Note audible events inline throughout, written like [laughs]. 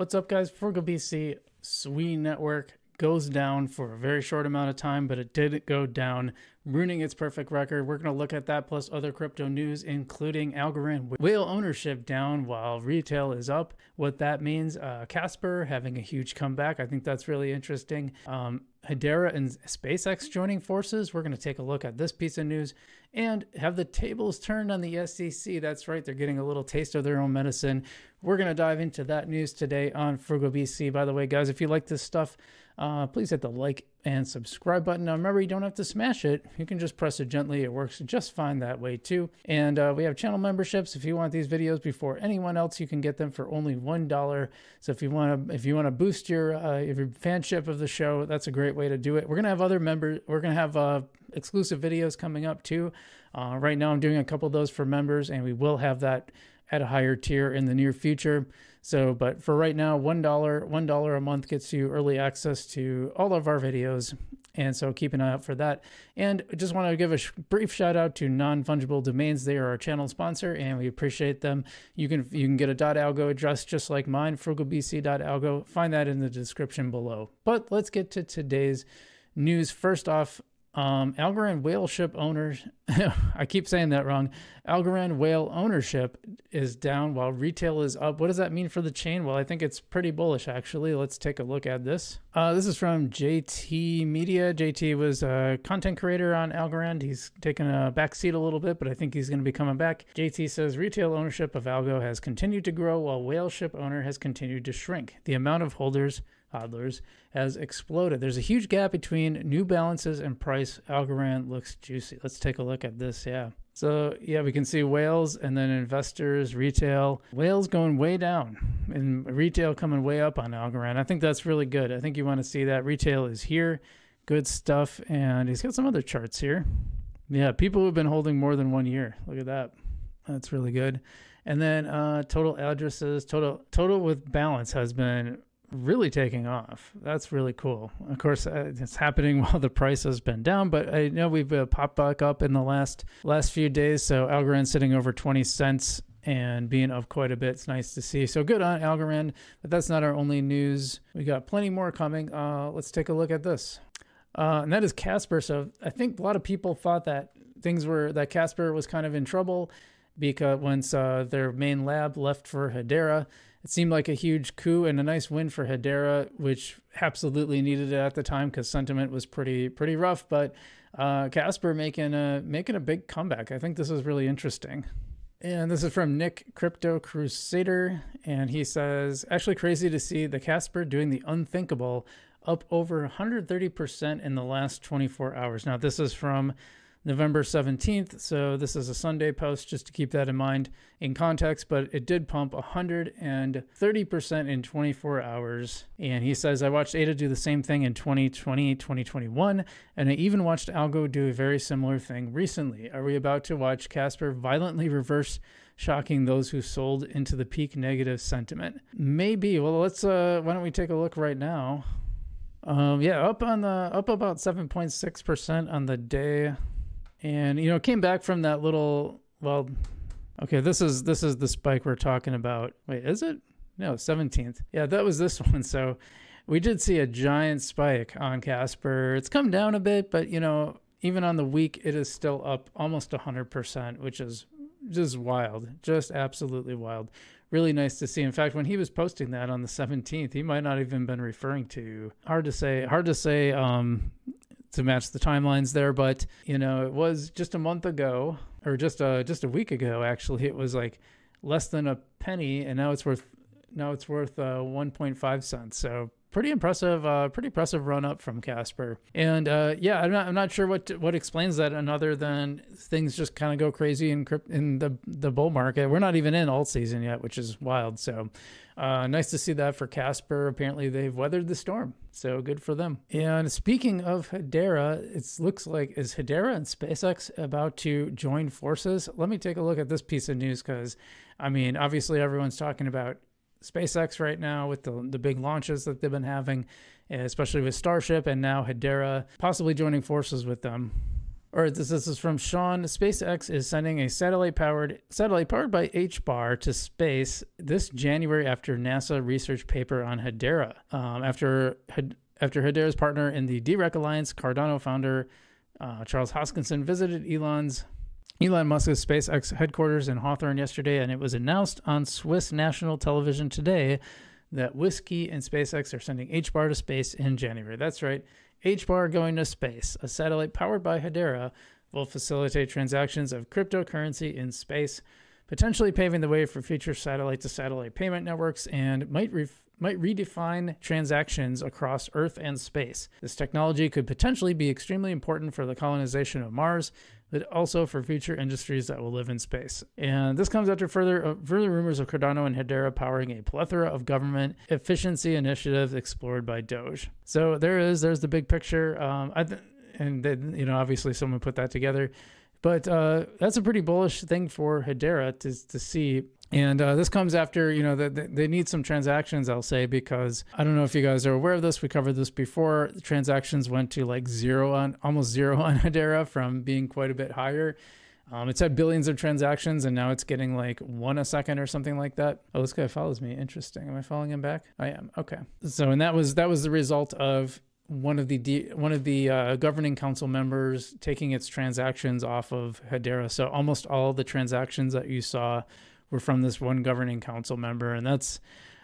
What's up, guys? Frugal BC Sui Network goes down for a very short amount of time, but it did go down, ruining its perfect record. We're going to look at that plus other crypto news, including Algorand whale ownership down while retail is up. What that means, uh, Casper having a huge comeback. I think that's really interesting. Um, Hedera and SpaceX joining forces. We're going to take a look at this piece of news and have the tables turned on the SEC. That's right, they're getting a little taste of their own medicine. We're going to dive into that news today on Frugal BC. By the way, guys, if you like this stuff, uh, please hit the like and subscribe button. Now, remember, you don't have to smash it. You can just press it gently. It works just fine that way, too. And uh, we have channel memberships. If you want these videos before anyone else, you can get them for only $1. So if you want to if you want to boost your, uh, your fanship of the show, that's a great way to do it. We're going to have other members. We're going to have uh, exclusive videos coming up, too. Uh, right now, I'm doing a couple of those for members, and we will have that at a higher tier in the near future. So, but for right now, $1, $1 a month gets you early access to all of our videos. And so keep an eye out for that. And just want to give a sh- brief shout out to Non Fungible Domains. They are our channel sponsor and we appreciate them. You can you can get a .algo address just like mine, frugalbc.algo. Find that in the description below. But let's get to today's news. First off, um, Algorand whale ship owners, [laughs] I keep saying that wrong. Algorand whale ownership is down while retail is up. What does that mean for the chain? Well, I think it's pretty bullish actually. Let's take a look at this. Uh, this is from JT Media. JT was a content creator on Algorand. He's taken a back seat a little bit, but I think he's going to be coming back. JT says retail ownership of Algo has continued to grow while whale ship owner has continued to shrink. The amount of holders hodlers has exploded. There's a huge gap between New Balances and price. Algorand looks juicy. Let's take a look at this. Yeah. So yeah, we can see whales and then investors, retail. Whales going way down and retail coming way up on Algorand. I think that's really good. I think you want to see that. Retail is here. Good stuff. And he's got some other charts here. Yeah, people who've been holding more than one year. Look at that. That's really good. And then uh, total addresses, total total with balance has been really taking off. That's really cool. Of course, uh, it's happening [laughs] while the price has been down, but I know we've uh, popped back up in the last last few days. So Algorand sitting over 20 cents and being up quite a bit. It's nice to see. So good on Algorand, but that's not our only news. We got plenty more coming. Uh, let's take a look at this. Uh, and that is Casper. So I think a lot of people thought that things were that Casper was kind of in trouble because once uh, their main lab left for Hedera, it seemed like a huge coup and a nice win for Hedera, which absolutely needed it at the time because sentiment was pretty pretty rough. But uh, Casper making a making a big comeback. I think this is really interesting. And this is from Nick Crypto Crusader, and he says, "Actually, crazy to see the Casper doing the unthinkable, up over 130% in the last 24 hours." Now, this is from November 17th. So this is a Sunday post, just to keep that in mind in context. But it did pump 130% in 24 hours. And he says, I watched ADA do the same thing in 2020, 2021, and I even watched Algo do a very similar thing recently. Are we about to watch Casper violently reverse? shocking those who sold into the peak negative sentiment. Maybe. Well, let's. Uh, why don't we take a look right now? Um, yeah, up on the up about seven point six percent on the day and you know came back from that little well okay this is this is the spike we're talking about. Wait is it? No 17th yeah that was this [laughs] one. So we did see a giant spike on casper. It's come down a bit but you know even on the week it is still up almost 100% which is just wild just absolutely wild. Really nice to see. In fact when he was posting that on the 17th he might not even been referring to. Hard to say hard to say um to match the timelines there, but you know, it was just a month ago or just a just a week ago actually. It was like less than a penny, and now it's worth now it's worth uh, 1.5 cents. So pretty impressive, uh, pretty impressive run up from Casper. And uh, yeah, I'm not, I'm not sure what what explains that, other than things just kind of go crazy in in the the bull market. We're not even in alt season yet, which is wild. So uh, nice to see that for Casper. Apparently, they've weathered the storm, so good for them. And speaking of Hedera, it looks like is Hedera and SpaceX about to join forces? Let me take a look at this piece of news because, I mean, obviously everyone's talking about SpaceX right now with the the big launches that they've been having, especially with Starship and now Hedera possibly joining forces with them. Or this, this is from Sean. SpaceX is sending a satellite powered satellite powered by HBAR to space this January after NASA research paper on Hedera. Um, after after Hedera's partner in the DeRec Alliance, Cardano founder uh, Charles Hoskinson visited Elon's Elon Musk's SpaceX headquarters in Hawthorne yesterday, and it was announced on Swiss national television today that Whiskey and SpaceX are sending HBAR to space in January. That's right. HBAR going to space, a satellite powered by Hedera, will facilitate transactions of cryptocurrency in space, potentially paving the way for future satellite to satellite payment networks and might ref- might redefine transactions across Earth and space. This technology could potentially be extremely important for the colonization of Mars, but also for future industries that will live in space. And this comes after further uh, further rumors of Cardano and Hedera powering a plethora of government efficiency initiatives explored by Doge. So there is there's the big picture. Um, th- and then you know obviously someone put that together. But uh, that's a pretty bullish thing for Hedera to, to see and uh, this comes after, you know, that the, they need some transactions, I'll say, because I don't know if you guys are aware of this. We covered this before. The transactions went to like zero on, almost zero [laughs] on Hedera from being quite a bit higher. Um, it's had billions of transactions and now it's getting like one a second or something like that. Oh, this guy follows me. Interesting. Am I following him back? I am. Okay. So, and that was that was the result of one of the one of the uh, governing council members taking its transactions off of Hedera. So almost all the transactions that you saw were from this one governing council member, and that's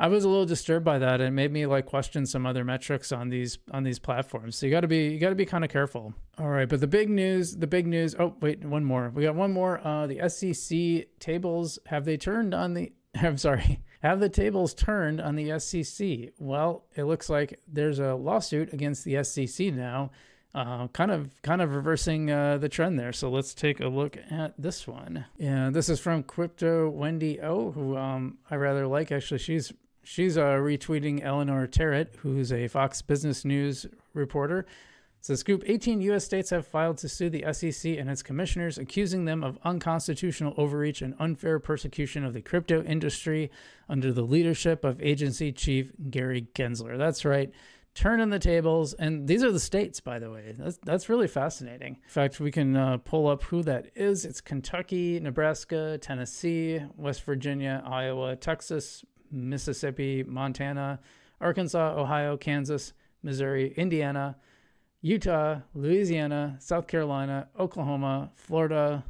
I was a little disturbed by that. It made me like question some other metrics on these on these platforms. So you got to be you got to be kind of careful. All right, but the big news, the big news. Oh wait, one more. We got one more. Uh, the SEC tables have they turned on the? [laughs] I'm sorry. Have the tables turned on the SEC? Well, it looks like there's a lawsuit against the SEC now uh, kind of kind of reversing uh, the trend there. So let's take a look at this one. And this is from Crypto Wendy O, who um, I rather like. Actually, she's she's uh, retweeting Eleanor Terrett, who's a Fox Business News reporter. So, Scoop 18 U.S. states have filed to sue the SEC and its commissioners, accusing them of unconstitutional overreach and unfair persecution of the crypto industry under the leadership of agency chief Gary Gensler. That's right turning the tables. And these are the states, by the way. That's, that's really fascinating. In fact, we can uh, pull up who that is. It's Kentucky, Nebraska, Tennessee, West Virginia, Iowa, Texas, Mississippi, Montana, Arkansas, Ohio, Kansas, Missouri, Indiana, Utah, Louisiana, South Carolina, Oklahoma, Florida,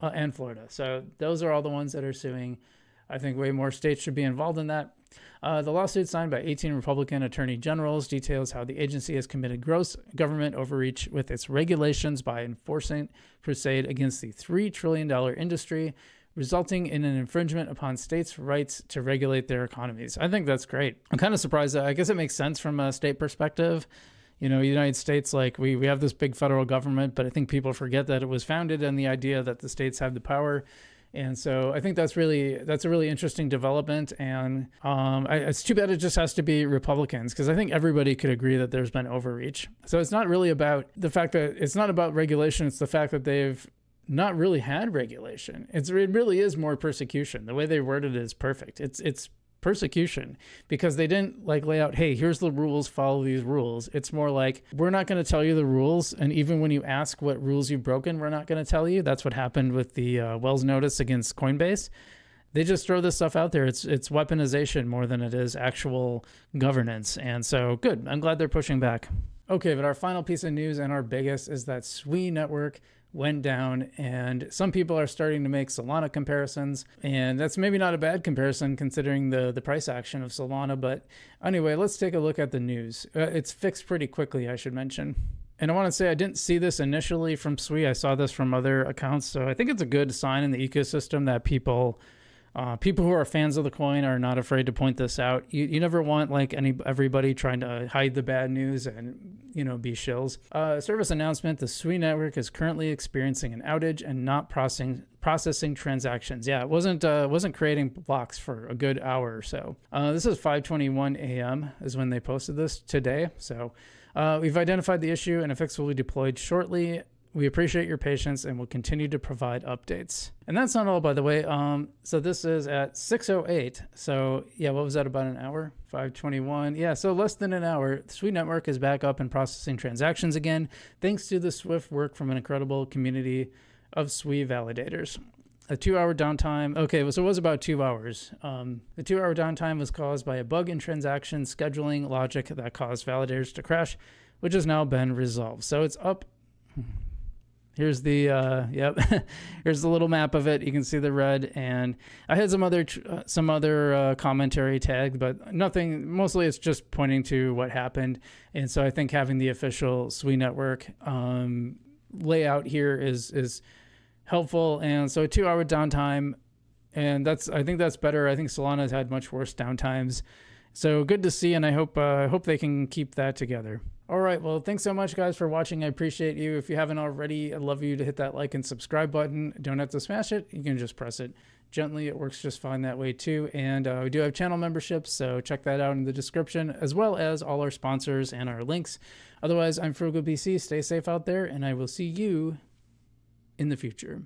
uh, and Florida. So those are all the ones that are suing. I think way more states should be involved in that. Uh, the lawsuit signed by 18 Republican attorney generals details how the agency has committed gross government overreach with its regulations by enforcing crusade against the $3 trillion industry, resulting in an infringement upon states' rights to regulate their economies. I think that's great. I'm kind of surprised that I guess it makes sense from a state perspective. You know, United States, like we, we have this big federal government, but I think people forget that it was founded on the idea that the states have the power and so I think that's really that's a really interesting development. And um, I, it's too bad it just has to be Republicans because I think everybody could agree that there's been overreach. So it's not really about the fact that it's not about regulation. It's the fact that they've not really had regulation. It's it really is more persecution. The way they worded it is perfect. It's it's persecution because they didn't like lay out, hey, here's the rules, follow these rules. It's more like, we're not going to tell you the rules. And even when you ask what rules you've broken, we're not going to tell you. That's what happened with the uh, Wells notice against Coinbase. They just throw this stuff out there. It's it's weaponization more than it is actual governance. And so, good. I'm glad they're pushing back. Okay, but our final piece of news and our biggest is that Sui Network went down, and some people are starting to make Solana comparisons, and that's maybe not a bad comparison considering the the price action of Solana. But anyway, let's take a look at the news. Uh, it's fixed pretty quickly, I should mention. And I want to say I didn't see this initially from Sui. I saw this from other accounts, so I think it's a good sign in the ecosystem that people uh, people who are fans of the coin are not afraid to point this out. You, you never want like any everybody trying to hide the bad news and you know be shills. Uh, service announcement: The Sui network is currently experiencing an outage and not processing processing transactions. Yeah, it wasn't uh, wasn't creating blocks for a good hour or so. Uh, this is 5:21 a.m. is when they posted this today. So uh, we've identified the issue and a fix will be deployed shortly We appreciate your patience and will continue to provide updates. And that's not all, by the way. Um, so this is at 6:08. So yeah, what was that? About an hour? 5:21. Yeah, so less than an hour. Sui Network is back up and processing transactions again, thanks to the swift work from an incredible community of Sui validators. A two-hour downtime. Okay, so it was about two hours. Um, the two-hour downtime was caused by a bug in transaction scheduling logic that caused validators to crash, which has now been resolved. So it's up Here's the uh, yep. [laughs] Here's the little map of it. You can see the red, and I had some other uh, some other uh, commentary tagged, but nothing. Mostly, it's just pointing to what happened, and so I think having the official Sui network um, layout here is is helpful. And so, two hour downtime, and that's I think that's better. I think Solana's had much worse downtimes, so good to see, and I hope uh, hope they can keep that together. All right. Well, thanks so much, guys, for watching. I appreciate you. If you haven't already, I'd love you to hit that like and subscribe button. Don't have to smash it. You can just press it gently. It works just fine that way, too. And uh, we do have channel memberships, so check that out in the description, as well as all our sponsors and our links. Otherwise, I'm Frugal BC. Stay safe out there, and I will see you in the future.